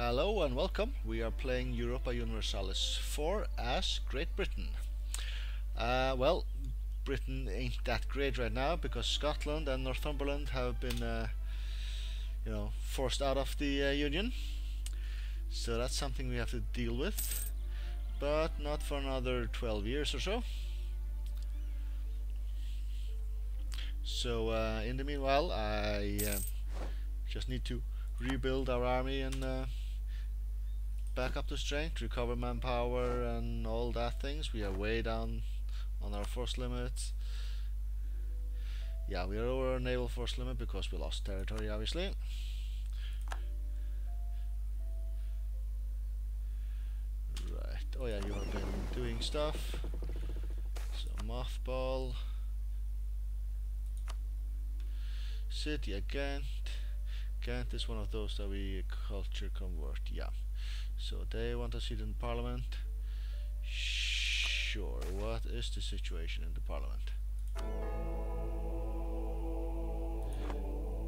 Hello and welcome. We are playing Europa Universalis 4 as Great Britain. Uh, well, Britain ain't that great right now because Scotland and Northumberland have been, uh, you know, forced out of the uh, Union. So that's something we have to deal with, but not for another 12 years or so. So uh, in the meanwhile, I uh, just need to rebuild our army and uh, back up to strength, recover manpower and all that things. We are way down on our force limit. Yeah, we are over our naval force limit because we lost territory obviously. Right, oh yeah, you have been doing stuff. So mothball. City again. Ghent is one of those that we culture convert, yeah. So they want a seat in parliament. Sure, what is the situation in the parliament?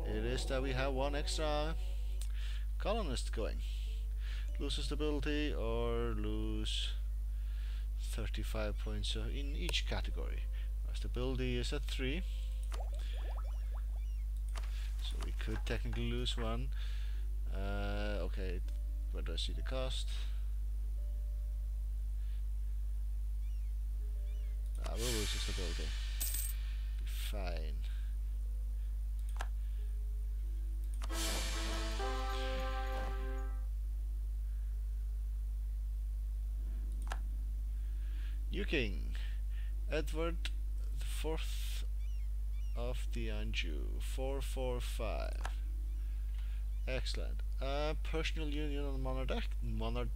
It is that we have one extra colonist going. Lose stability or lose 35 points in each category. Stability is at 3. So we could technically lose one. Uh, okay, where do I see the cost? Ah, we'll lose this stability. Be fine. New King, Edward the Fourth of the Anjou, four four five. Excellent. Uh, personal union on monarch monarch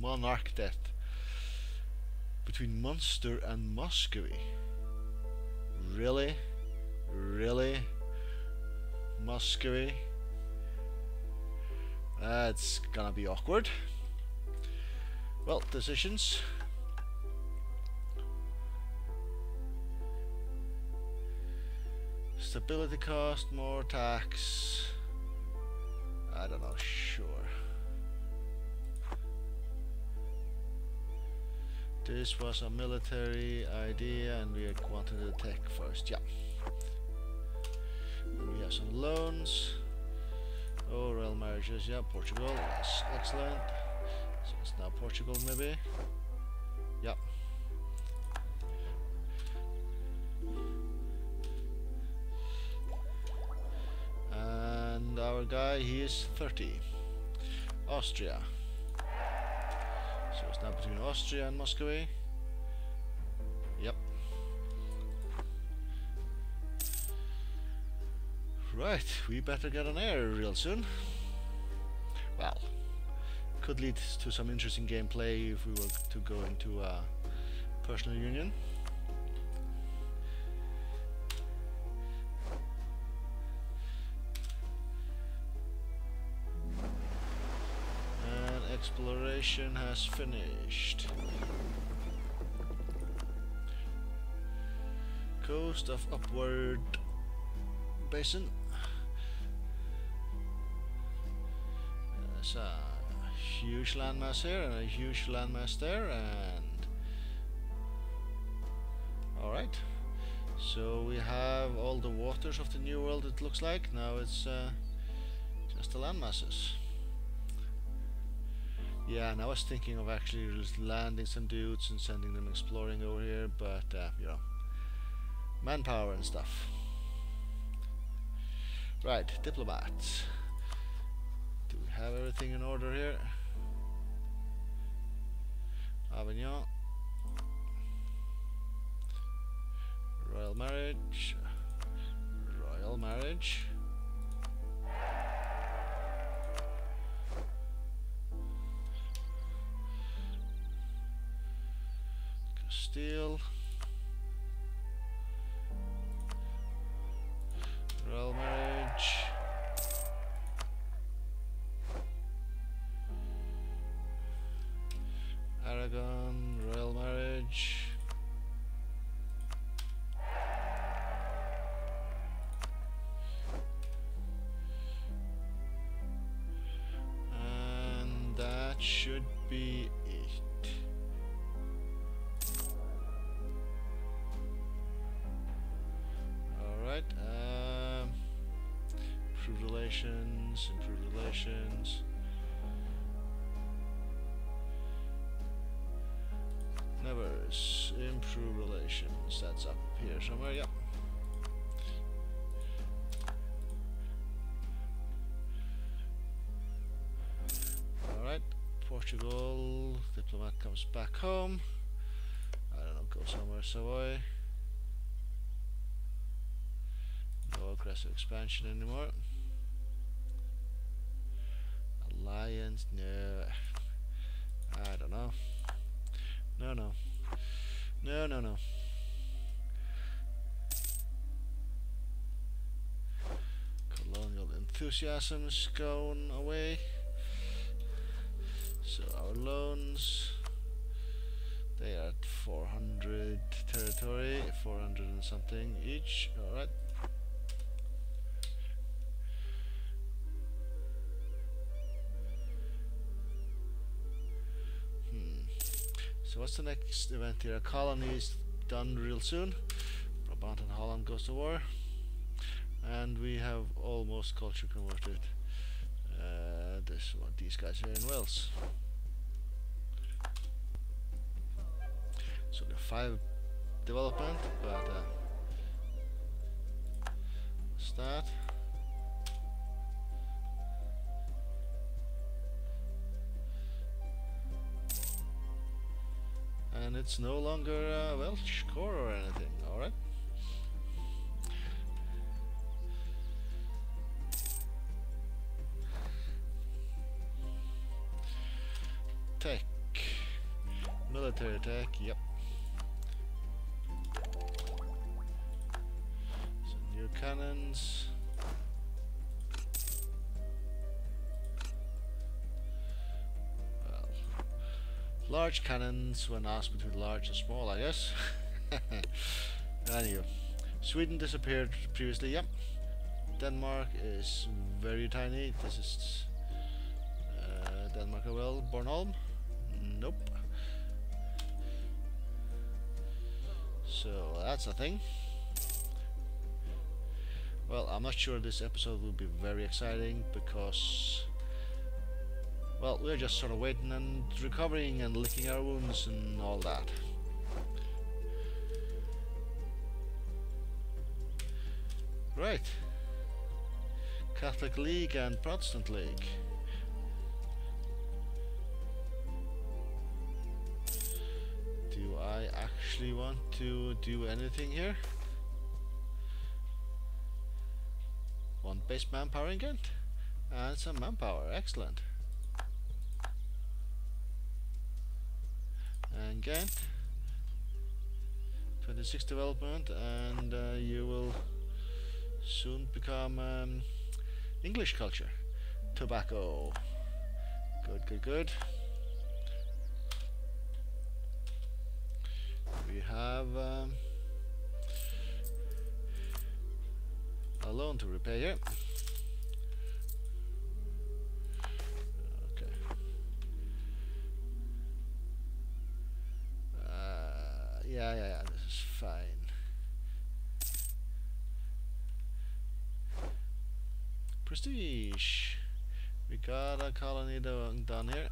monarch death between Munster and Muscovy. Really, really, Muscovy. That's gonna be awkward. Well, decisions. Stability cost, more tax. I don't know, sure. This was a military idea and we wanted the tech first, yeah. And we have some loans. Oh, royal marriages, yeah, Portugal, yes, excellent. So it's now Portugal maybe. Yeah. Guy, he is 30. Austria. So it's now between Austria and Moscow. Yep. Right, we better get an heir real soon. Well, could lead to some interesting gameplay if we were to go into a personal union. Exploration has finished. Coast of Upward Basin. There's a huge landmass here and a huge landmass there and alright so we have all the waters of the new world it looks like now it's uh, just the landmasses yeah and I was thinking of actually just landing some dudes and sending them exploring over here but uh, you know manpower and stuff. Right diplomats. Do we have everything in order here? Avignon. Royal marriage. Royal marriage Castile royal marriage Aragon, royal marriage. And that should relations, improve relations. Never improve relations, that's up here somewhere, yep. Alright, Portugal. Diplomat comes back home. I don't know, go somewhere Savoy. No aggressive expansion anymore. Alliance, no. I don't know. No, no. No, no, no. Colonial enthusiasm's going away. So our loans, they are at 400 territory, 400 and something each. All So what's the next event here? Colony is done real soon. Brabant and Holland goes to war. And we have almost culture converted this one. These guys are in Wales. So the five development, but uh, start. And it's no longer uh, a Welsh core or anything, alright? military attack, yep. Some new cannons. Large cannons when asked between large and small, I guess. anyway, Sweden disappeared previously, yep. Denmark is very tiny. This is uh, Denmark as well. Bornholm? Nope. So that's a thing. Well, I'm not sure this episode will be very exciting because well, we're just sort of waiting and recovering and licking our wounds and all that. Right. Catholic League and Protestant League. Do I actually want to do anything here. One base manpower in Ghent and some manpower, excellent. And Ghent, 26 development and uh, you will soon become um, English culture. Tobacco, good, good, good. we have um, a loan to repay here. Prestige. We got a colony done here.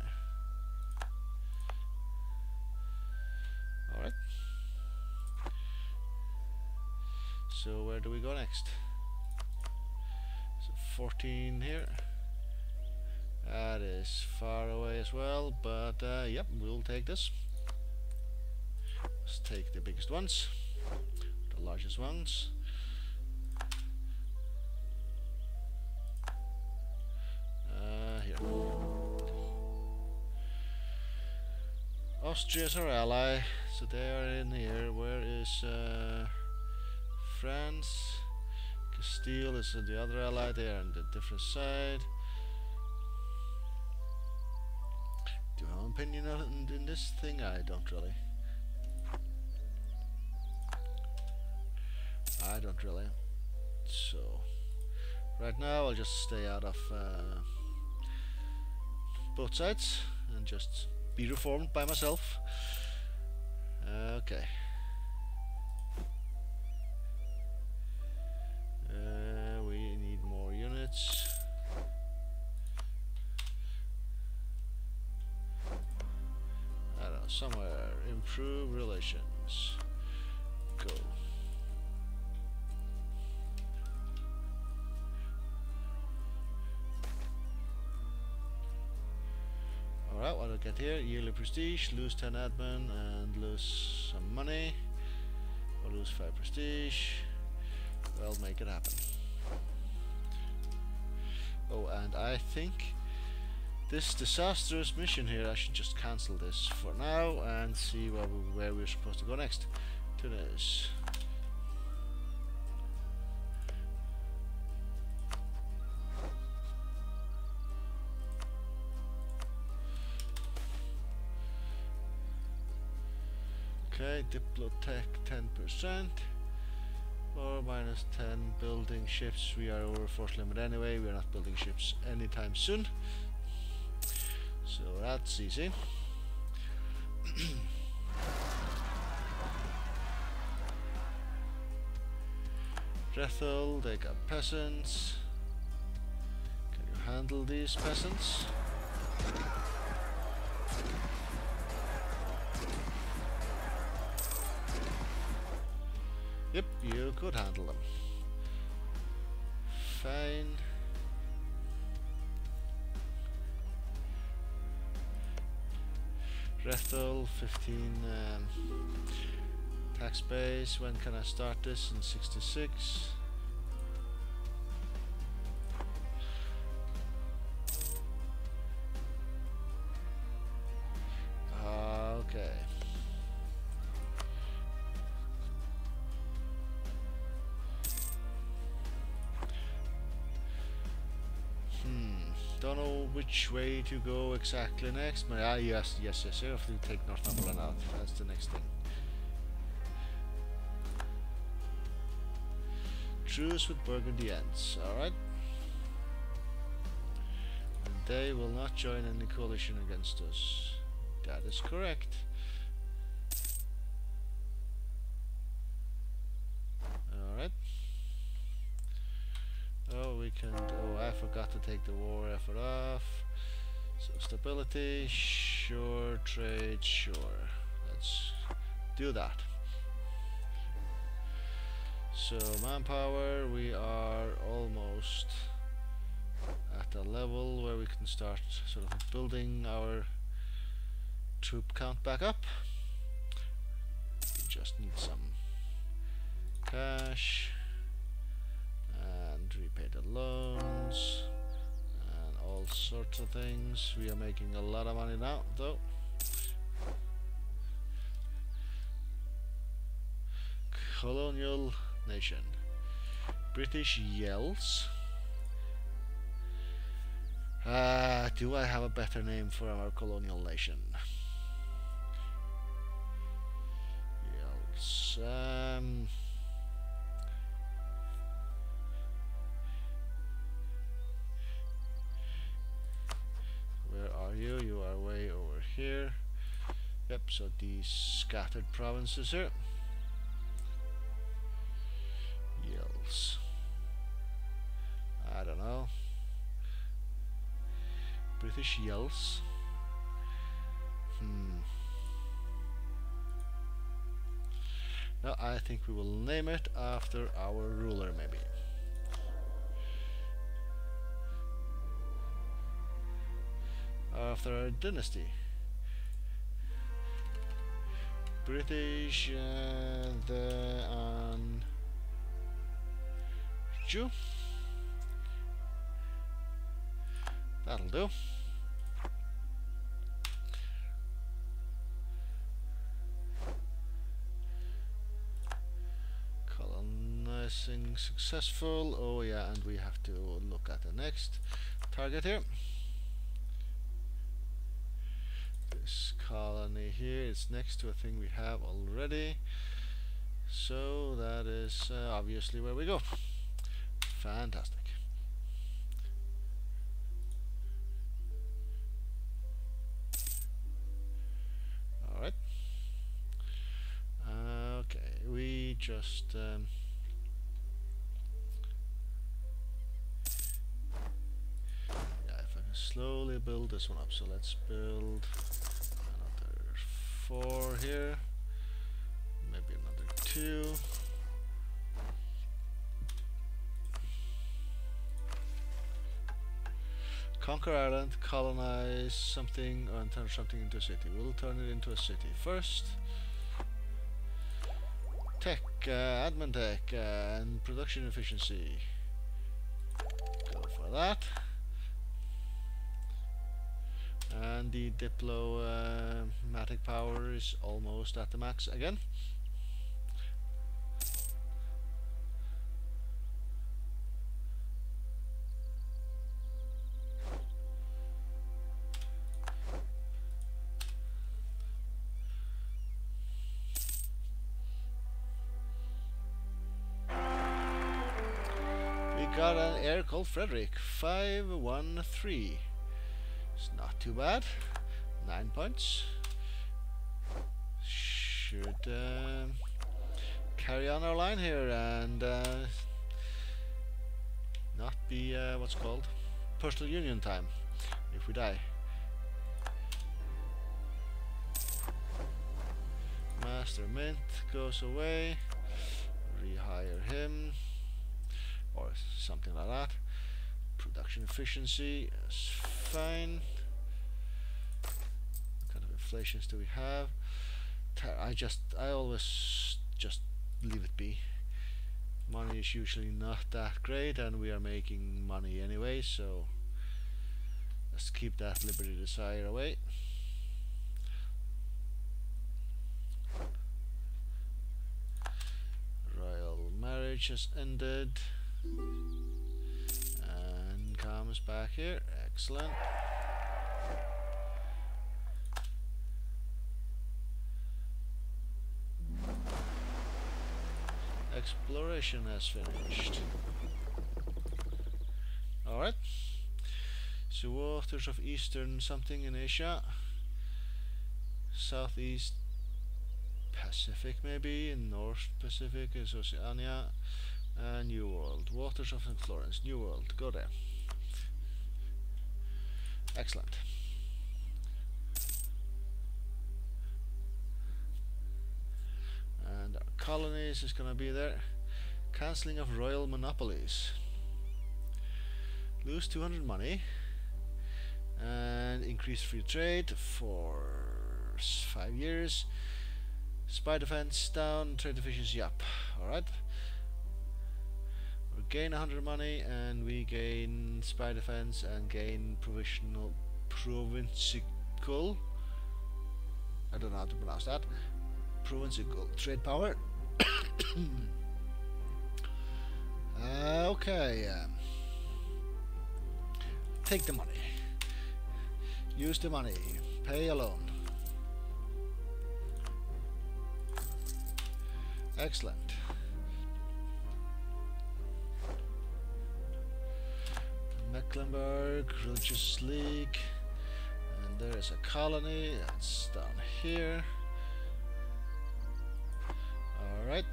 Alright. So where do we go next? So 14 here. That is far away as well, but uh, yep, we'll take this. Let's take the biggest ones, the largest ones. Austria is our ally, so they are in here. Where is... Uh, France. Castile is the other ally, they are on the different side. Do you have an opinion on in this thing? I don't really. I don't really. So, right now I'll just stay out of uh, both sides and just be reformed by myself. Okay. Alright, what do I get here? Yearly prestige, lose 10 admin and lose some money. Or lose 5 prestige. Well, make it happen. Oh, and I think this disastrous mission here, I should just cancel this for now and see where, we, where we're supposed to go next. Tunis. Okay, Diplotech 10% or minus 10 building ships. We are over force limit anyway. We are not building ships anytime soon. So that's easy. Rethel, they got peasants. Can you handle these peasants? Yep, you could handle them. Fine. Rethel, 15 um, tax base. When can I start this? In 66. Way to go exactly next. But ah, yes, yes, yes. You have to take Northumberland out. That's the next thing. Truce with Burgundy ends. All right. And they will not join any coalition against us. That is correct. All right. Oh, we can. Oh, I forgot to take the war effort off. So stability, sure. Trade, sure. Let's do that. So manpower, we are almost at a level where we can start sort of building our troop count back up. We just need some cash and repay the loans all sorts of things. We are making a lot of money now though. Colonial nation. British yells. Uh, do I have a better name for our colonial nation? Yells. Um, so these scattered provinces here. Yells. I don't know. British yells. Hmm. No, I think we will name it after our ruler, maybe. After our dynasty. British uh, the on Jew. That'll do. Colonizing successful. Oh yeah, and we have to look at the next target here. colony here. It's next to a thing we have already. So that is uh, obviously where we go. Fantastic. Alright okay we just um, slowly build this one up. So let's build four here, maybe another two. Conquer Ireland, colonize something, and turn something into a city. We'll turn it into a city first. Tech, uh, admin tech, uh, and production efficiency. Go for that. And the diplomatic uh, power is almost at the max again. We got an heir called Frederick. 513. It's not too bad. 9 points. Should uh, carry on our line here and uh, not be uh, what's called postal union time if we die. Master Mint goes away. Rehire him or something like that. Production efficiency is fine. Inflations do we have? I just, I always just leave it be. Money is usually not that great and we are making money anyway, so let's keep that Liberty Desire away. Royal marriage has ended and comes back here excellent exploration has finished alright so waters of eastern something in Asia southeast Pacific maybe in North Pacific is Oceania uh, New World. Waters of. Florence. New World. Go there. Excellent. Colonies is going to be there. Cancelling of royal monopolies. Lose 200 money. And increase free trade for 5 years. Spy defense down, trade efficiency up. Alright We gain 100 money and we gain spy defense and gain provisional provincial I don't know how to pronounce that provincial trade power okay um, take the money. Use the money. Pay a loan. Excellent. Mecklenburg, Religious League, and there is a colony that's down here. Alright.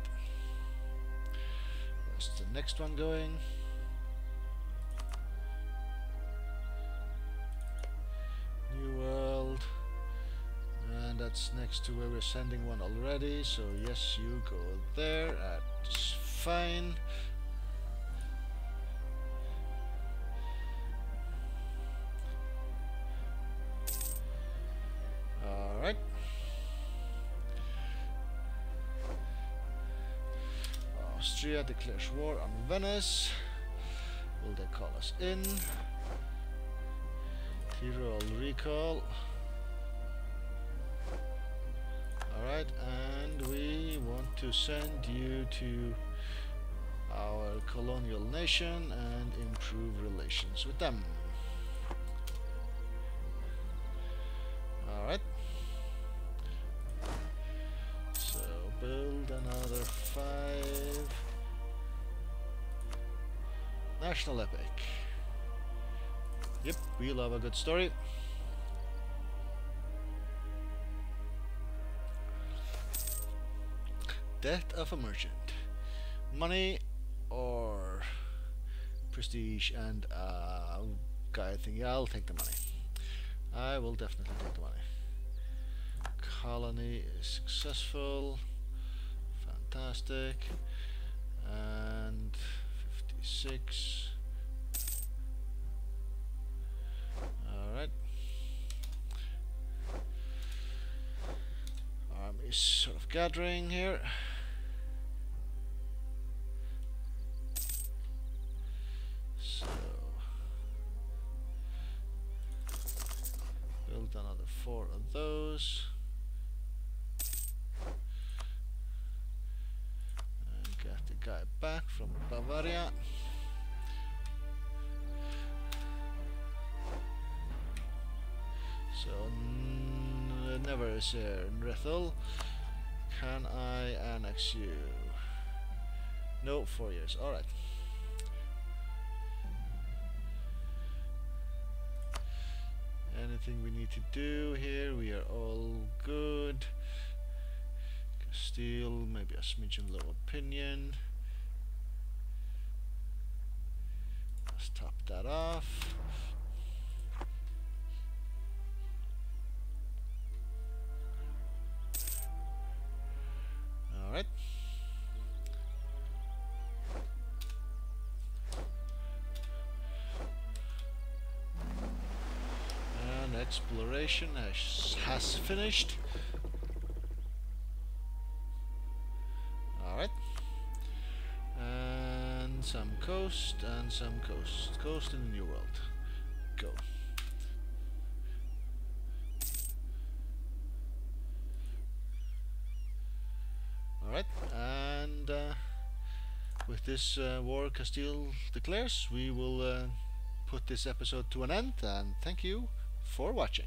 Where's the next one going? New World. And that's next to where we're sending one already, so yes, you go there, that's fine. Declares war on Venice. Will they call us in? Tyrol recall. Alright, and we want to send you to our colonial nation and improve relations with them. Alright. So build another five. National Epic. Yep, we love a good story. Death of a merchant. Money or prestige and uh, guy thing. Yeah, I'll take the money. I will definitely take the money. Colony is successful. Fantastic. And 56. Alright. Army is sort of gathering here. So uh, never is here. Can I annex you? No, four years. All right. Anything we need to do here? We are all good. Castile, maybe a smidgen low opinion. Let's top that off. Exploration has, has finished. Alright. And some coast and some coast. Coast in the New World. Go. Alright, and uh, with this uh, war Castile declares, we will uh, put this episode to an end, and thank you for watching.